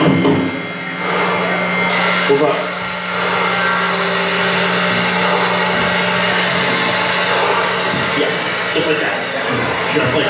Move up. Yes, just like that. Just like